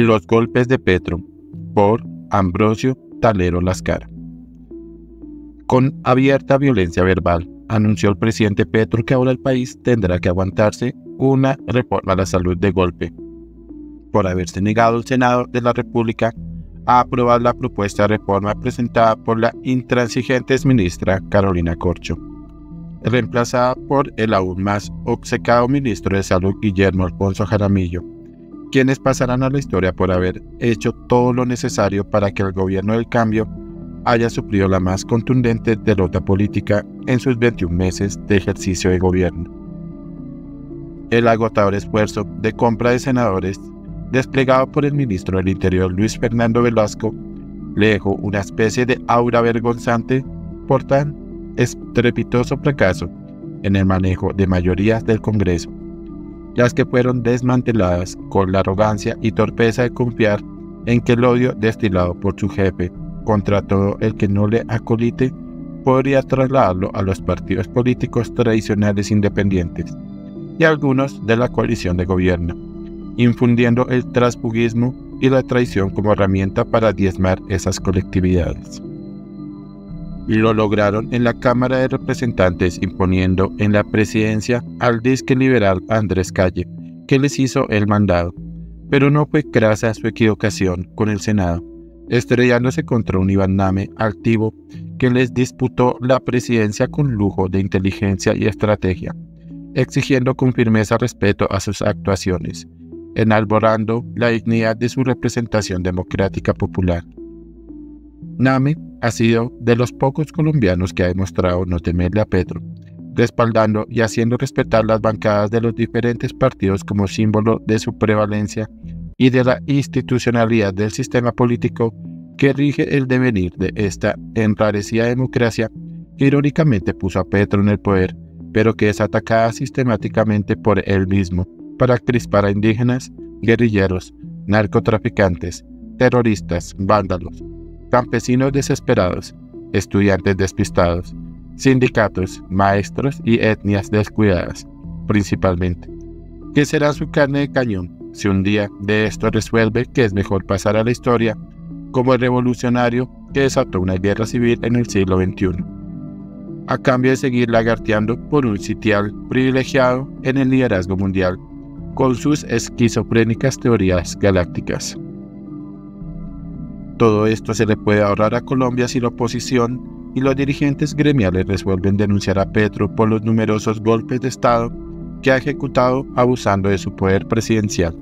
Los golpes de Petro por Ambrosio Talero Lascar. Con abierta violencia verbal, anunció el presidente Petro que ahora el país tendrá que aguantarse una reforma a la salud de golpe, por haberse negado el Senado de la República a aprobar la propuesta de reforma presentada por la intransigente ministra Carolina Corcho, reemplazada por el aún más obcecado ministro de Salud Guillermo Alfonso Jaramillo quienes pasarán a la historia por haber hecho todo lo necesario para que el gobierno del cambio haya sufrido la más contundente derrota política en sus 21 meses de ejercicio de gobierno. El agotador esfuerzo de compra de senadores, desplegado por el ministro del Interior Luis Fernando Velasco, le dejó una especie de aura vergonzante por tan estrepitoso fracaso en el manejo de mayorías del Congreso las que fueron desmanteladas con la arrogancia y torpeza de confiar en que el odio destilado por su jefe contra todo el que no le acolite podría trasladarlo a los partidos políticos tradicionales independientes y algunos de la coalición de gobierno, infundiendo el transfugismo y la traición como herramienta para diezmar esas colectividades lo lograron en la Cámara de Representantes imponiendo en la presidencia al disque liberal Andrés Calle, que les hizo el mandado. Pero no fue grasa su equivocación con el Senado, estrellándose contra un Iván Name activo que les disputó la presidencia con lujo de inteligencia y estrategia, exigiendo con firmeza respeto a sus actuaciones, enalborando la dignidad de su representación democrática popular. Name ha sido de los pocos colombianos que ha demostrado no temerle a Petro, respaldando y haciendo respetar las bancadas de los diferentes partidos como símbolo de su prevalencia y de la institucionalidad del sistema político que rige el devenir de esta enrarecida democracia que irónicamente puso a Petro en el poder, pero que es atacada sistemáticamente por él mismo para crispar a indígenas, guerrilleros, narcotraficantes, terroristas, vándalos, campesinos desesperados, estudiantes despistados, sindicatos, maestros y etnias descuidadas, principalmente. ¿Qué será su carne de cañón si un día de esto resuelve que es mejor pasar a la historia como el revolucionario que desató una guerra civil en el siglo XXI? A cambio de seguir lagarteando por un sitial privilegiado en el liderazgo mundial, con sus esquizofrénicas teorías galácticas. Todo esto se le puede ahorrar a Colombia si la oposición y los dirigentes gremiales resuelven denunciar a Petro por los numerosos golpes de Estado que ha ejecutado abusando de su poder presidencial.